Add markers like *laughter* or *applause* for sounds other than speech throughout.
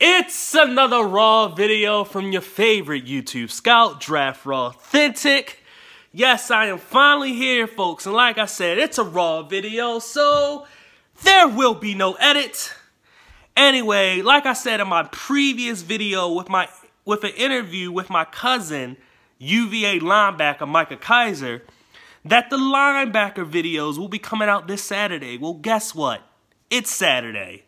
It's another Raw video from your favorite YouTube scout, Draft Raw Authentic. Yes, I am finally here, folks, and like I said, it's a Raw video, so there will be no edit. Anyway, like I said in my previous video with my with an interview with my cousin, UVA linebacker Micah Kiser, that the linebacker videos will be coming out this Saturday. Well, guess what? It's Saturday.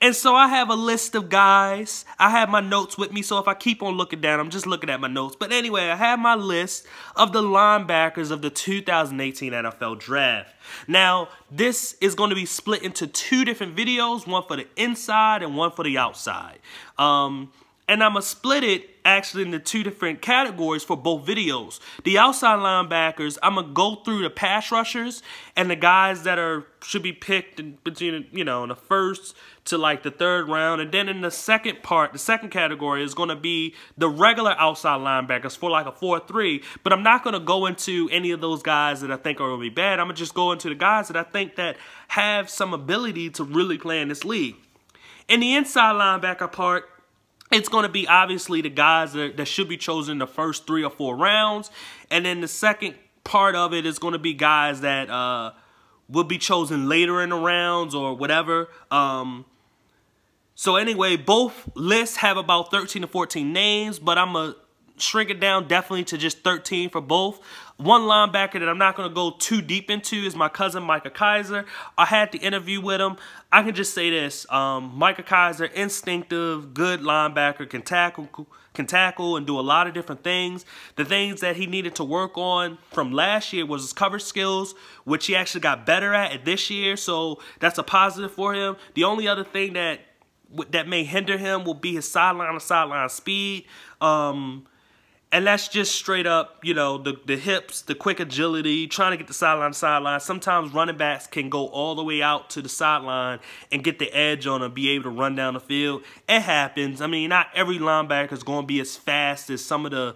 And so I have a list of guys. I have my notes with me, so if I keep on looking down, I'm just looking at my notes. But anyway, I have my list of the linebackers of the 2018 NFL Draft. Now, this is going to be split into two different videos, one for the inside and one for the outside. Um, and I'm going to split it actually into two different categories for both videos. The outside linebackers, I'm going to go through the pass rushers and the guys that are should be picked in between, you know, in the first to like the third round. And then in the second part, the second category is going to be the regular outside linebackers for like a 4-3. But I'm not going to go into any of those guys that I think are going to be bad. I'm going to just go into the guys that I think that have some ability to really play in this league. In the inside linebacker part, it's going to be obviously the guys that, that should be chosen the first three or four rounds. And then the second part of it is going to be guys that uh, will be chosen later in the rounds or whatever. Um, so anyway, both lists have about 13 to 14 names, but I'm going to shrink it down definitely to just 13 for both. One linebacker that I'm not going to go too deep into is my cousin Micah Kiser. I had the interview with him. I can just say this. Um, Micah Kiser, instinctive, good linebacker, can tackle, can tackle and do a lot of different things. The things that he needed to work on from last year was his cover skills, which he actually got better at this year. So that's a positive for him. The only other thing that that may hinder him will be his sideline to sideline speed. Um, and that's just straight up, you know, the, the hips, the quick agility, trying to get the sideline to sideline. Sometimes running backs can go all the way out to the sideline and get the edge on them, be able to run down the field. It happens. I mean, not every linebacker is going to be as fast as some of the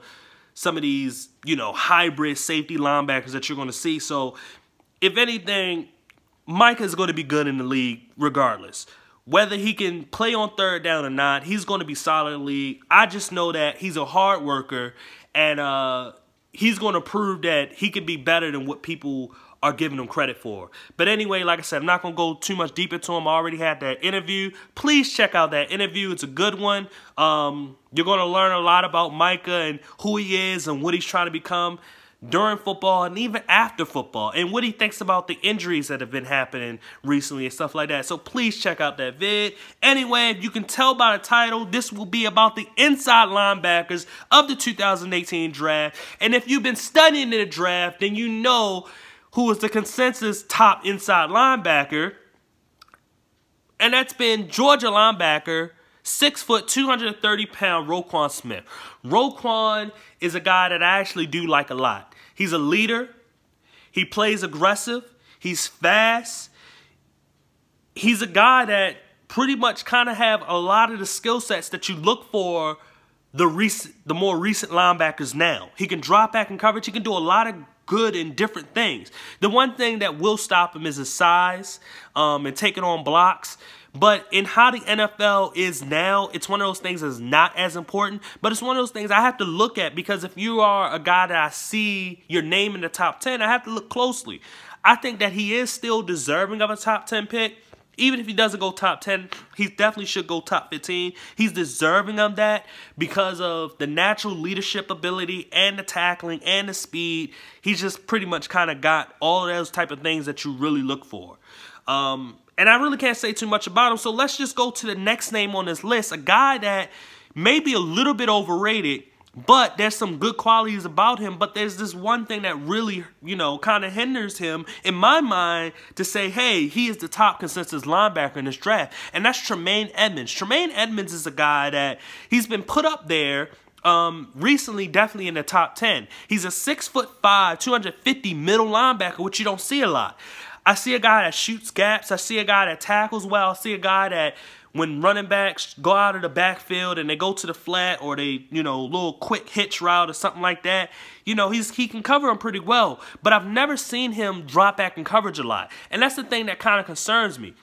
some of these, you know, hybrid safety linebackers that you're going to see. So, if anything, Mike is going to be good in the league regardless. Whether he can play on third down or not, he's going to be solidly. I just know that he's a hard worker and uh, he's going to prove that he can be better than what people are giving him credit for. But anyway, like I said, I'm not going to go too much deep into him. I already had that interview. Please check out that interview. It's a good one. Um, you're going to learn a lot about Micah and who he is and what he's trying to become during football and even after football and what he thinks about the injuries that have been happening recently and stuff like that. So please check out that vid. Anyway, you can tell by the title, this will be about the inside linebackers of the 2018 draft. And if you've been studying the draft, then you know who is the consensus top inside linebacker. And that's been Georgia linebacker Six foot, 230 pound Roquan Smith. Roquan is a guy that I actually do like a lot. He's a leader. He plays aggressive. He's fast. He's a guy that pretty much kind of have a lot of the skill sets that you look for the recent, the more recent linebackers now. He can drop back in coverage. He can do a lot of good and different things. The one thing that will stop him is his size um, and taking on blocks. But in how the NFL is now, it's one of those things that's not as important. But it's one of those things I have to look at because if you are a guy that I see your name in the top 10, I have to look closely. I think that he is still deserving of a top 10 pick. Even if he doesn't go top 10, he definitely should go top 15. He's deserving of that because of the natural leadership ability and the tackling and the speed. He's just pretty much kind of got all of those type of things that you really look for. Um, and I really can't say too much about him. So let's just go to the next name on this list. A guy that may be a little bit overrated, but there's some good qualities about him. But there's this one thing that really, you know, kind of hinders him, in my mind, to say, hey, he is the top consensus linebacker in this draft. And that's Tremaine Edmunds. Tremaine Edmunds is a guy that he's been put up there um, recently definitely in the top 10. He's a six foot five, 250 middle linebacker, which you don't see a lot. I see a guy that shoots gaps. I see a guy that tackles well. I see a guy that when running backs go out of the backfield and they go to the flat or they, you know, little quick hitch route or something like that, you know, he's he can cover them pretty well. But I've never seen him drop back in coverage a lot. And that's the thing that kind of concerns me.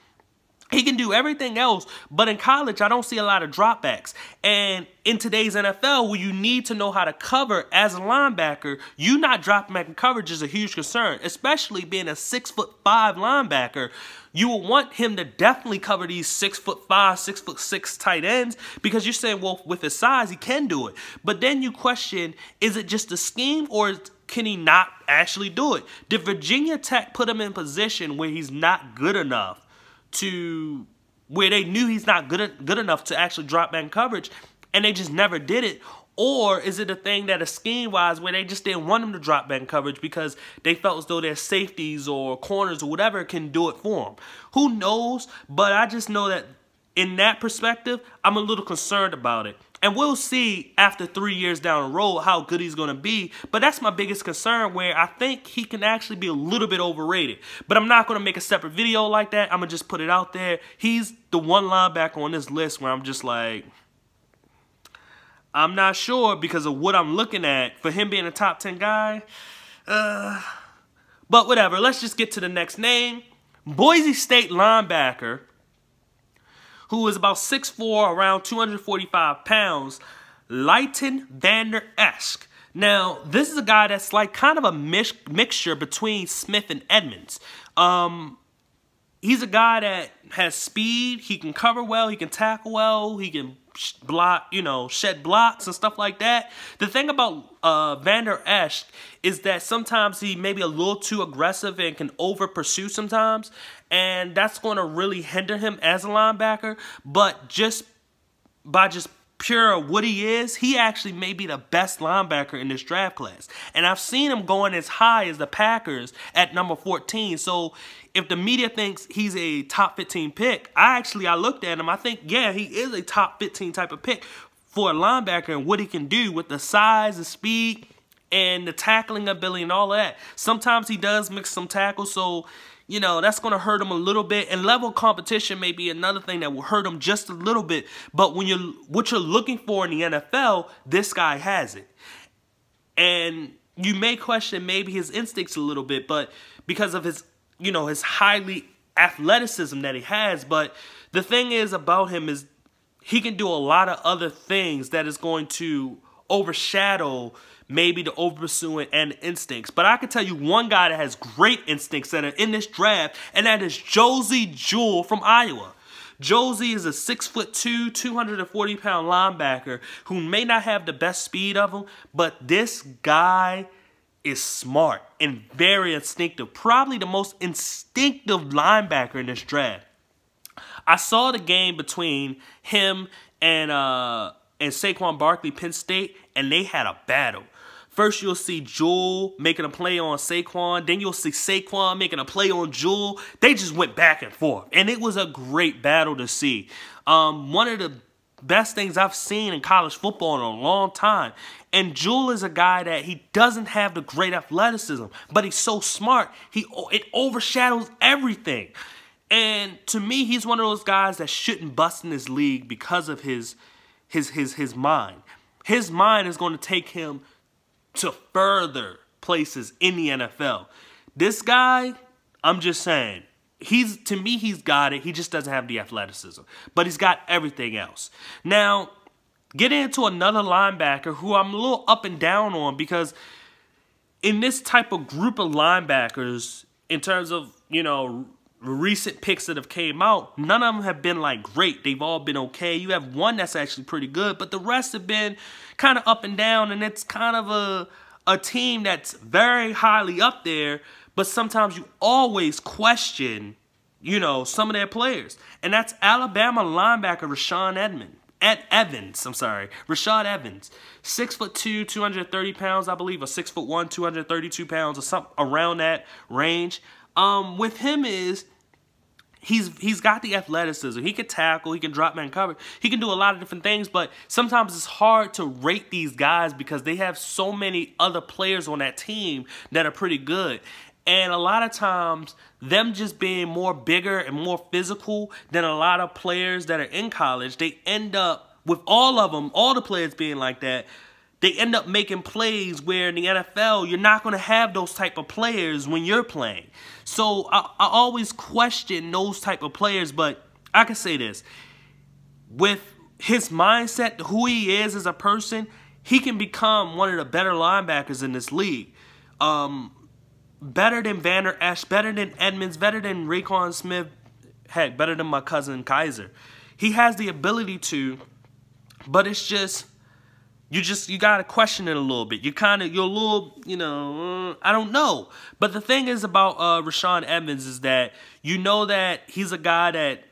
He can do everything else, but in college, I don't see a lot of dropbacks. And in today's NFL, where you need to know how to cover as a linebacker, you not dropping back in coverage is a huge concern, especially being a six foot five linebacker. You will want him to definitely cover these six foot five, six foot six tight ends because you're saying, well, with his size, he can do it. But then you question, is it just a scheme or can he not actually do it? Did Virginia Tech put him in position where he's not good enough? To where they knew he's not good good enough to actually drop back coverage and they just never did it or is it a thing that a scheme wise where they just didn't want him to drop back coverage because they felt as though their safeties or corners or whatever can do it for them? Who knows? But I just know that in that perspective, I'm a little concerned about it. And we'll see after three years down the road how good he's going to be. But that's my biggest concern where I think he can actually be a little bit overrated. But I'm not going to make a separate video like that. I'm going to just put it out there. He's the one linebacker on this list where I'm just like, I'm not sure because of what I'm looking at for him being a top 10 guy. Uh, but whatever. Let's just get to the next name. Boise State linebacker who is about 6'4", around 245 pounds, Leighton Vander Esch. Now, this is a guy that's like kind of a mix mixture between Smith and Edmunds. Um, he's a guy that has speed. He can cover well. He can tackle well. He can block, you know, shed blocks and stuff like that. The thing about uh, Vander Esch is that sometimes he may be a little too aggressive and can over pursue sometimes, and that's going to really hinder him as a linebacker. But just by just pure what he is, he actually may be the best linebacker in this draft class. And I've seen him going as high as the Packers at number 14. So if the media thinks he's a top 15 pick, I actually I looked at him. I think yeah, he is a top 15 type of pick for a linebacker and what he can do with the size, the speed, and the tackling ability and all that. Sometimes he does mix some tackles, so you know, that's going to hurt him a little bit. And level competition may be another thing that will hurt him just a little bit. But when you're what you're looking for in the NFL, this guy has it. And you may question maybe his instincts a little bit, but because of his, you know, his highly athleticism that he has. But the thing is about him is he can do a lot of other things that is going to overshadow maybe the over pursuing and instincts. But I can tell you one guy that has great instincts that are in this draft, and that is Josey Jewell from Iowa. Josey is a six foot two, 240 pound linebacker who may not have the best speed of him, but this guy is smart and very instinctive. Probably the most instinctive linebacker in this draft. I saw the game between him and uh and Saquon Barkley, Penn State, and they had a battle. First, you'll see Jewell making a play on Saquon. Then you'll see Saquon making a play on Jewell. They just went back and forth. And it was a great battle to see. Um, one of the best things I've seen in college football in a long time. And Jewell is a guy that he doesn't have the great athleticism, but he's so smart. He It overshadows everything. And to me, he's one of those guys that shouldn't bust in this league because of his his his his mind. His mind is going to take him to further places in the NFL. This guy, I'm just saying, he's to me he's got it. He just doesn't have the athleticism, but he's got everything else. Now, get into another linebacker who I'm a little up and down on because in this type of group of linebackers, in terms of you know recent picks that have came out, none of them have been like great. They've all been okay. You have one that's actually pretty good, but the rest have been kind of up and down, and it's kind of a a team that's very highly up there, but sometimes you always question, you know, some of their players. And that's Alabama linebacker Rashaan Edmond. Ed Evans, I'm sorry, Rashad Evans, six foot two, 230 pounds, I believe, or six foot one, 232 pounds, or something around that range um, with him is he's he's got the athleticism. He can tackle, he can drop man cover, he can do a lot of different things, but sometimes it's hard to rate these guys because they have so many other players on that team that are pretty good. And a lot of times, them just being more bigger and more physical than a lot of players that are in college, they end up with all of them, all the players being like that, they end up making plays where in the NFL you're not going to have those type of players when you're playing. So I, I always question those type of players, but I can say this. With his mindset, who he is as a person, he can become one of the better linebackers in this league. Um, better than Vander Esch, better than Edmunds, better than Roquan Smith, heck, better than my cousin Kiser. He has the ability to, but it's just you just you gotta question it a little bit. You kind of you're a little you know uh, I don't know. But the thing is about uh, Rashaan Evans is that you know that he's a guy that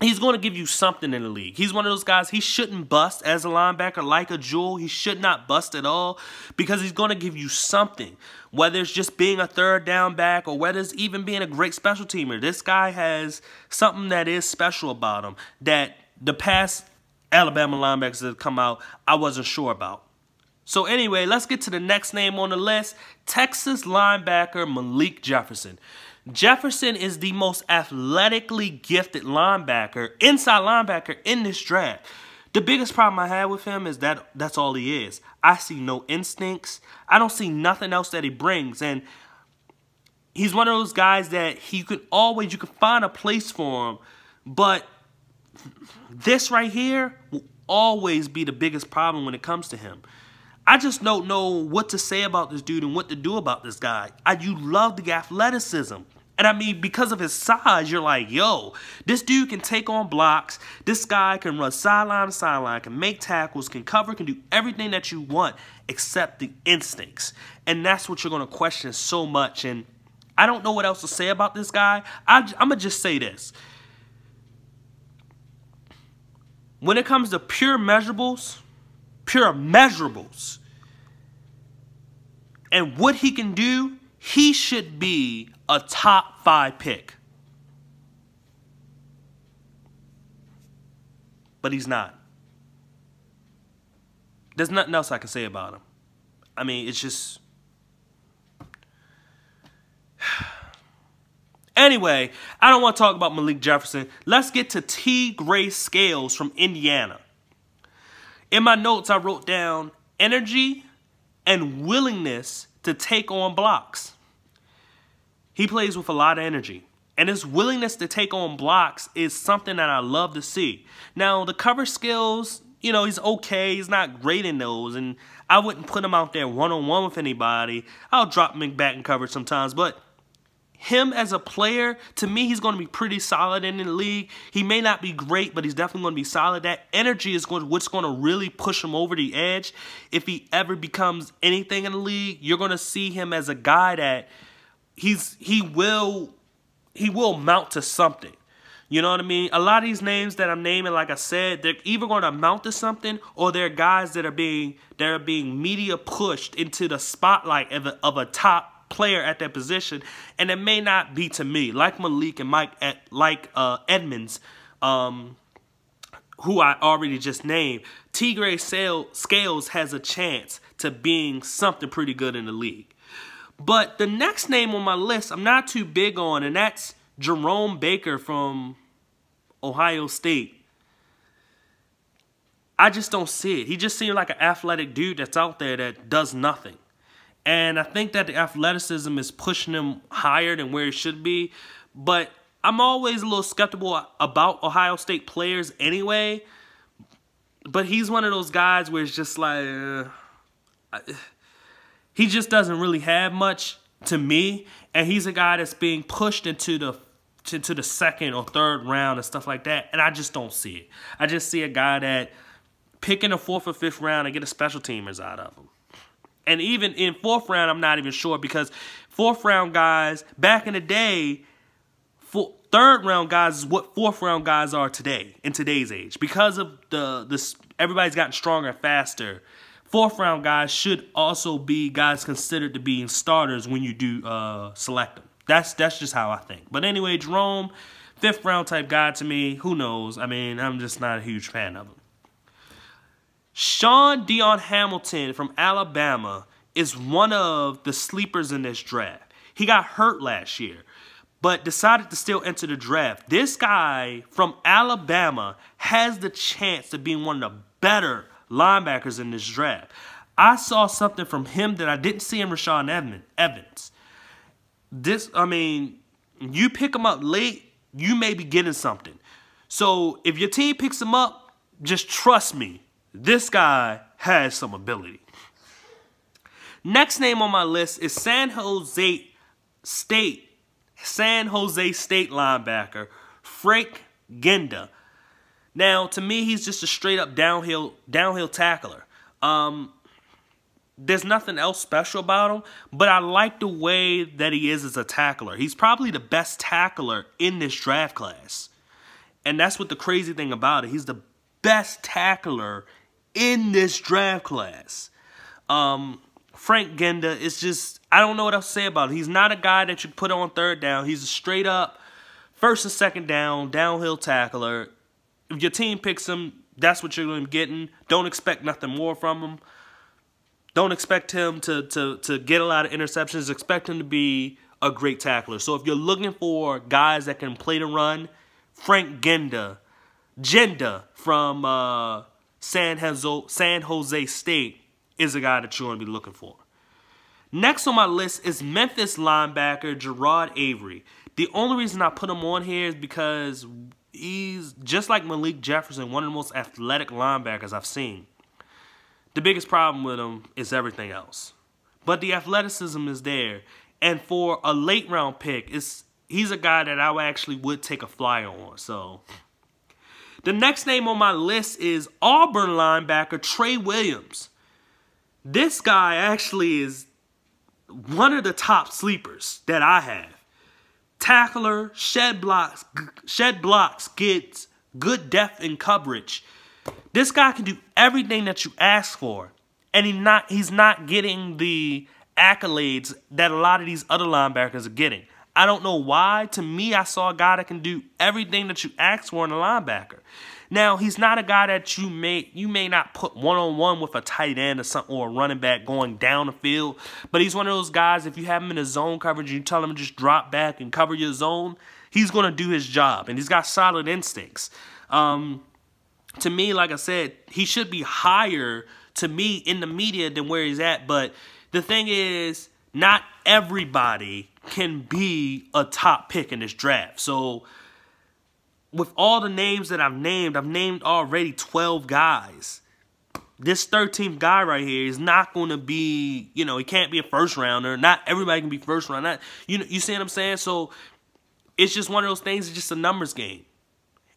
he's going to give you something in the league. He's one of those guys, he shouldn't bust as a linebacker like a Jewell. He should not bust at all because he's going to give you something. Whether it's just being a third down back or whether it's even being a great special teamer. This guy has something that is special about him that the past Alabama linebackers that come out, I wasn't sure about. So anyway, let's get to the next name on the list. Texas linebacker Malik Jefferson. Jefferson is the most athletically gifted linebacker, inside linebacker in this draft. The biggest problem I have with him is that that's all he is. I see no instincts. I don't see nothing else that he brings. And he's one of those guys that he could always, you can find a place for him. But this right here will always be the biggest problem when it comes to him. I just don't know what to say about this dude and what to do about this guy. I, you love the athleticism. And I mean, because of his size, you're like, yo, this dude can take on blocks. This guy can run sideline to sideline, can make tackles, can cover, can do everything that you want except the instincts. And that's what you're going to question so much. And I don't know what else to say about this guy. I, I'm going to just say this. When it comes to pure measurables, pure measurables, and what he can do, he should be a top five pick. But he's not. There's nothing else I can say about him. I mean, it's just. Anyway, I don't want to talk about Malik Jefferson. Let's get to Tegray Scales from Indiana. In my notes, I wrote down energy and willingness to take on blocks. He plays with a lot of energy. And his willingness to take on blocks is something that I love to see. Now, the cover skills, you know, he's okay. He's not great in those. And I wouldn't put him out there one-on-one -on -one with anybody. I'll drop him back in coverage sometimes. But him as a player, to me, he's going to be pretty solid in the league. He may not be great, but he's definitely going to be solid. That energy is going to, what's going to really push him over the edge. If he ever becomes anything in the league, you're going to see him as a guy that he's he will he will mount to something. You know what I mean? A lot of these names that I'm naming, like I said, they're either going to mount to something or they're guys that are being that are being media pushed into the spotlight of a, of a top player at that position, and it may not be to me, like Malik and Mike, at, like uh, Edmunds, um, who I already just named. Tegray Scales has a chance to being something pretty good in the league. But the next name on my list, I'm not too big on, and that's Jerome Baker from Ohio State. I just don't see it. He just seems like an athletic dude that's out there that does nothing. And I think that the athleticism is pushing him higher than where it should be. But I'm always a little skeptical about Ohio State players anyway. But he's one of those guys where it's just like, uh, he just doesn't really have much to me. And he's a guy that's being pushed into the to, to the second or third round and stuff like that. And I just don't see it. I just see a guy that picking a fourth or fifth round and get a special teamers out of him. And even in fourth round, I'm not even sure because fourth round guys back in the day, for, third round guys is what fourth round guys are today in today's age because of the this everybody's gotten stronger and faster. Fourth round guys should also be guys considered to be starters when you do uh, select them. That's that's just how I think. But anyway, Jerome, fifth round type guy to me. Who knows? I mean, I'm just not a huge fan of him. Shaun Dion Hamilton from Alabama is one of the sleepers in this draft. He got hurt last year, but decided to still enter the draft. This guy from Alabama has the chance to be one of the better linebackers in this draft. I saw something from him that I didn't see in Rashaan Evans. This, I mean, you pick him up late, you may be getting something. So if your team picks him up, just trust me, this guy has some ability. Next name on my list is San Jose State, San Jose State linebacker, Frank Ginda. Now, to me, he's just a straight up downhill downhill tackler. Um, there's nothing else special about him, but I like the way that he is as a tackler. He's probably the best tackler in this draft class. And that's what the crazy thing about it. He's the best tackler in this draft class. Um, Frank Ginda is just, I don't know what else to say about it. He's not a guy that you put on third down. He's a straight up first and second down, downhill tackler. If your team picks him, that's what you're going to be getting. Don't expect nothing more from him. Don't expect him to, to, to get a lot of interceptions. Expect him to be a great tackler. So if you're looking for guys that can play the run, Frank Ginda, Ginda from uh, San, Jose, San Jose State is a guy that you're going to be looking for. Next on my list is Memphis linebacker Genard Avery. The only reason I put him on here is because he's just like Malik Jefferson, one of the most athletic linebackers I've seen. The biggest problem with him is everything else. But the athleticism is there. And for a late round pick, it's he's a guy that I actually would take a flyer on. So the next name on my list is Auburn linebacker Trey Williams. This guy actually is one of the top sleepers that I have. Tackler, shed blocks, shed blocks, gets good depth and coverage. This guy can do everything that you ask for. And he not he's not getting the accolades that a lot of these other linebackers are getting. I don't know why. To me, I saw a guy that can do everything that you ask for in a linebacker. Now, he's not a guy that you may you may not put one-on-one with a tight end or something or a running back going down the field, but he's one of those guys, if you have him in a zone coverage and you tell him just drop back and cover your zone, he's going to do his job, and he's got solid instincts. Um, to me, like I said, he should be higher to me in the media than where he's at, but the thing is, not everybody can be a top pick in this draft. So with all the names that I've named, I've named already 12 guys. This 13th guy right here is not going to be, you know, he can't be a first rounder. Not everybody can be first round. Not, you know, you see what I'm saying? So it's just one of those things. It's just a numbers game.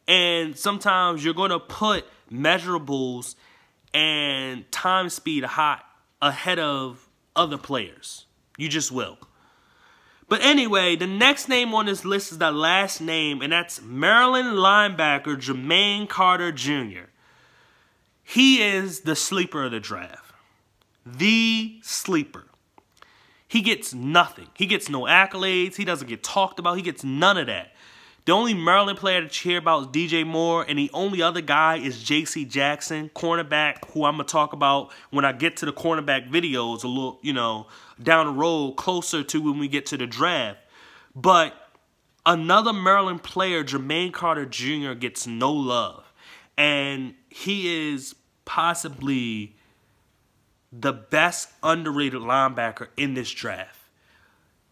And sometimes you're going to put measurables and time speed hot ahead of other players. You just will. But anyway, the next name on this list is the last name, and that's Maryland linebacker Jermaine Carter Jr. He is the sleeper of the draft. The sleeper. He gets nothing. He gets no accolades. He doesn't get talked about. He gets none of that. The only Maryland player to cheer about is DJ Moore, and the only other guy is J.C. Jackson, cornerback, who I'm gonna talk about when I get to the cornerback videos a little, you know, down the road, closer to when we get to the draft. But another Maryland player, Jermaine Carter Jr., gets no love, and he is possibly the best underrated linebacker in this draft.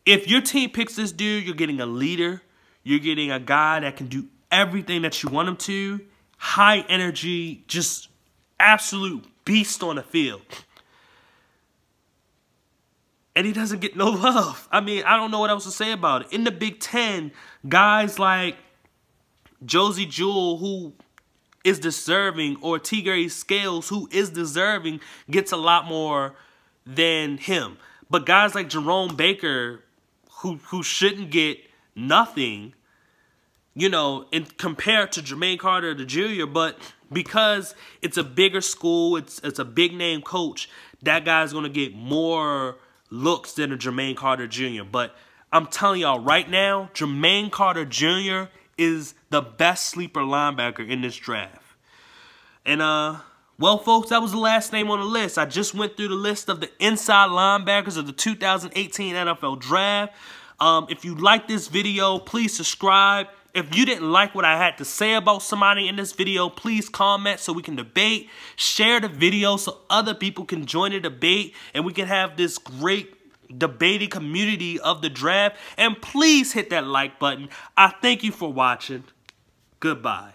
If your team picks this dude, you're getting a leader you're getting a guy that can do everything that you want him to. High energy, just absolute beast on the field. And he doesn't get no *laughs* love. I mean, I don't know what else to say about it. In the Big Ten, guys like Josey Jewell, who is deserving, or Tegray Scales, who is deserving, gets a lot more than him. But guys like Jerome Baker, who who shouldn't get nothing, you know, in compared to Jermaine Carter the junior, but because it's a bigger school, it's it's a big name coach, that guy's gonna get more looks than a Jermaine Carter Jr. But I'm telling y'all right now, Jermaine Carter Jr. is the best sleeper linebacker in this draft. And uh well, folks, that was the last name on the list. I just went through the list of the inside linebackers of the 2018 NFL Draft. Um, if you like this video, please subscribe. If you didn't like what I had to say about somebody in this video, please comment so we can debate. Share the video so other people can join the debate and we can have this great debating community of the draft. And please hit that like button. I thank you for watching. Goodbye.